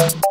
you